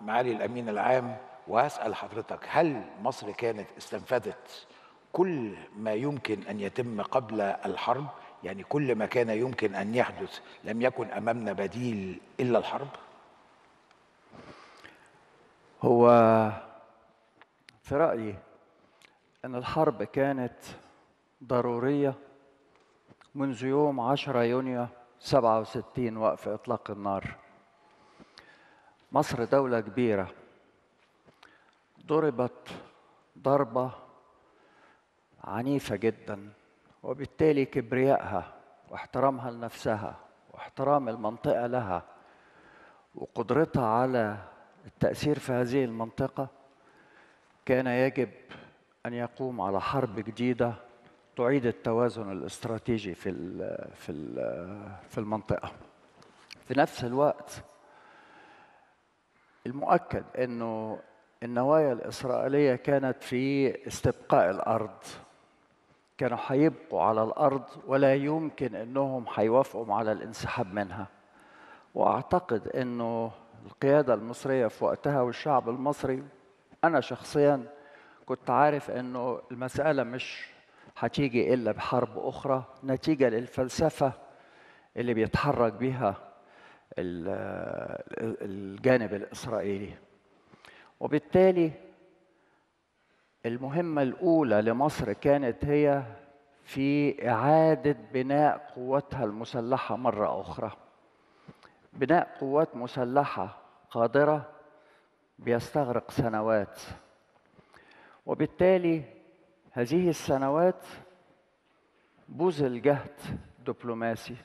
معالي الأمين العام وأسأل حضرتك هل مصر كانت استنفذت كل ما يمكن أن يتم قبل الحرب؟ يعني كل ما كان يمكن أن يحدث لم يكن أمامنا بديل إلا الحرب؟ هو في رأيي أن الحرب كانت ضرورية منذ يوم 10 يونيو 67 وقف إطلاق النار. مصر دولة كبيرة ضربت ضربة عنيفة جدا وبالتالي كبريائها واحترامها لنفسها واحترام المنطقة لها وقدرتها على التأثير في هذه المنطقة كان يجب أن يقوم على حرب جديدة تعيد التوازن الاستراتيجي في في في المنطقة. في نفس الوقت المؤكد أنه النوايا الإسرائيلية كانت في استبقاء الأرض. كانوا هيبقوا على الأرض ولا يمكن أنهم هيوافقوا على الانسحاب منها. وأعتقد أنه القيادة المصرية في وقتها والشعب المصري أنا شخصيا كنت عارف أنه المسألة مش هتيجي إلا بحرب أخرى نتيجة للفلسفة اللي بيتحرك بها الجانب الإسرائيلي. وبالتالي المهمة الأولى لمصر كانت هي في إعادة بناء قوتها المسلحة مرة أخرى. بناء قوات مسلحة قادرة بيستغرق سنوات. وبالتالي هذه السنوات بذل جهد دبلوماسي.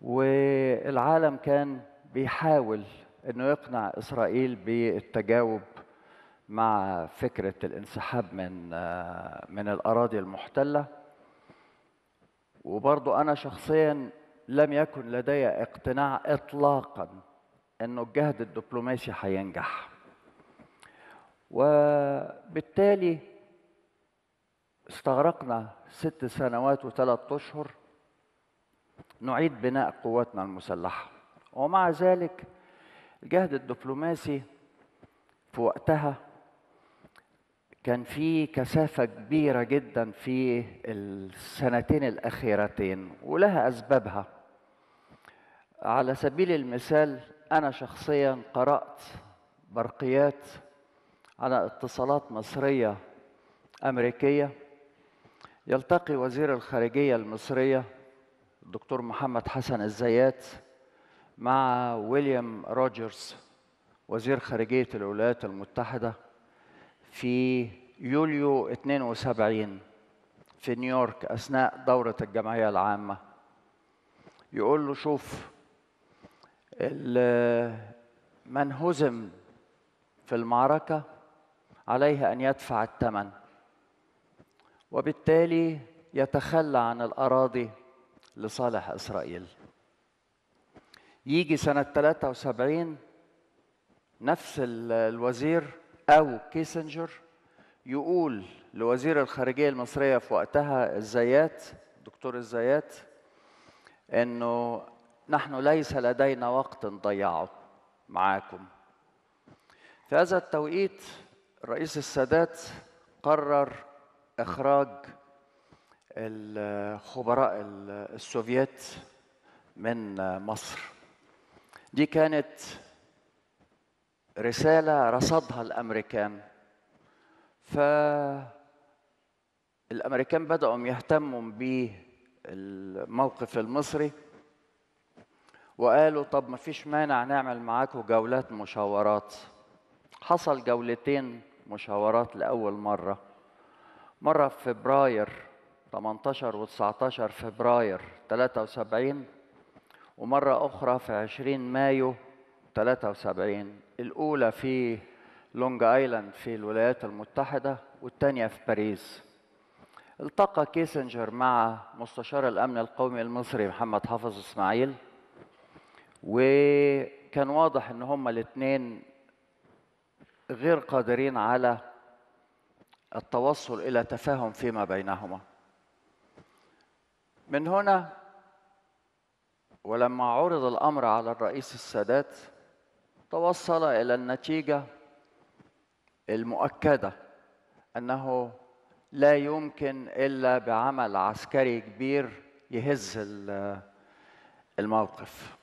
والعالم كان بيحاول إنه يقنع إسرائيل بالتجاوب مع فكرة الانسحاب من من الأراضي المحتلة. وبرضو أنا شخصيا لم يكن لدي اقتناع اطلاقا إنه الجهد الدبلوماسي هينجح. وبالتالي استغرقنا ست سنوات وثلاث أشهر نعيد بناء قواتنا المسلحة. ومع ذلك الجهد الدبلوماسي في وقتها كان في كثافة كبيرة جدا في السنتين الأخيرتين ولها أسبابها. على سبيل المثال أنا شخصيا قرأت برقيات على اتصالات مصرية أمريكية. يلتقي وزير الخارجية المصرية الدكتور محمد حسن الزيات مع ويليام روجرز وزير خارجية الولايات المتحدة في يوليو 72 في نيويورك أثناء دورة الجمعية العامة. يقول له شوف من هزم في المعركة عليه أن يدفع الثمن وبالتالي يتخلى عن الأراضي لصالح إسرائيل. يجي سنة 73 نفس الوزير أو كيسنجر يقول لوزير الخارجية المصرية في وقتها الزيات دكتور الزيات إنه نحن ليس لدينا وقت نضيعه معاكم. في هذا التوقيت الرئيس السادات قرر إخراج الخبراء السوفيت من مصر. دي كانت رسالة رصدها الأمريكان. فالأمريكان بدأوا يهتموا بالموقف المصري وقالوا طب ما فيش مانع نعمل معاكم جولات مشاورات. حصل جولتين مشاورات لأول مرة. مرة في فبراير 18 و 19 فبراير 73 ومرة أخرى في 20 مايو 73 الأولى في لونج آيلاند في الولايات المتحدة والثانية في باريس. التقى كيسنجر مع مستشار الأمن القومي المصري محمد حافظ إسماعيل وكان واضح إن هما الاثنين غير قادرين على التوصل إلى تفاهم فيما بينهما. من هنا ولما عرض الأمر على الرئيس السادات توصل إلى النتيجة المؤكدة أنه لا يمكن إلا بعمل عسكري كبير يهز ال- الموقف.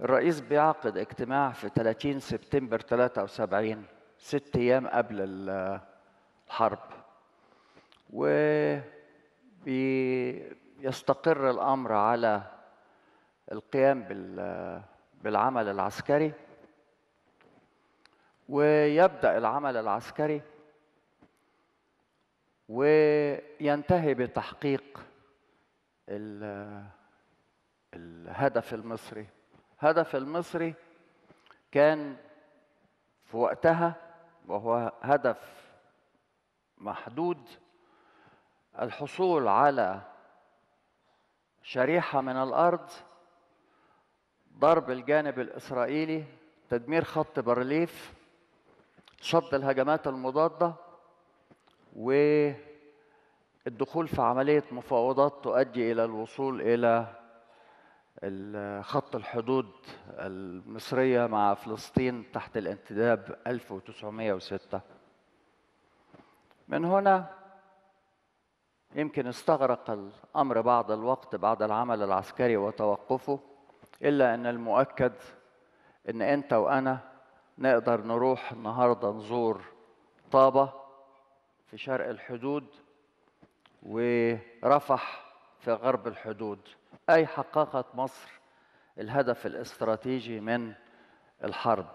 الرئيس بيعقد اجتماع في 30 سبتمبر 73 ست أيام قبل ال- الحرب. ويستقر الأمر على القيام بال- بالعمل العسكري ويبدأ العمل العسكري وينتهي بتحقيق ال- الهدف المصري. هدف المصري كان في وقتها وهو هدف محدود الحصول على شريحة من الأرض ضرب الجانب الإسرائيلي تدمير خط بارليف شد الهجمات المضادة والدخول في عملية مفاوضات تؤدي إلى الوصول إلى خط الحدود المصرية مع فلسطين تحت الانتداب 1906 من هنا يمكن استغرق الأمر بعض الوقت بعد العمل العسكري وتوقفه إلا أن المؤكد أن أنت وأنا نقدر نروح النهاردة نزور طابة في شرق الحدود ورفح في غرب الحدود. أي حققت مصر الهدف الاستراتيجي من الحرب.